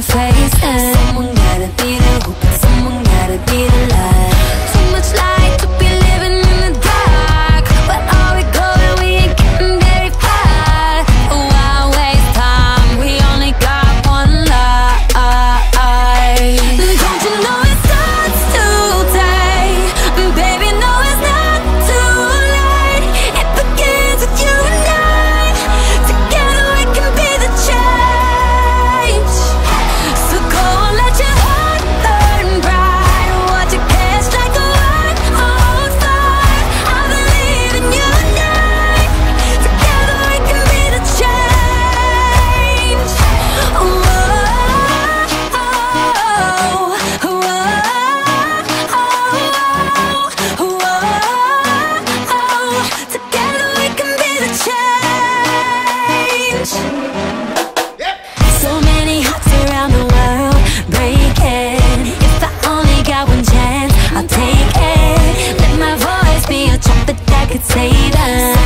my face and Someone gotta be the hoop Someone gotta be the light could say that.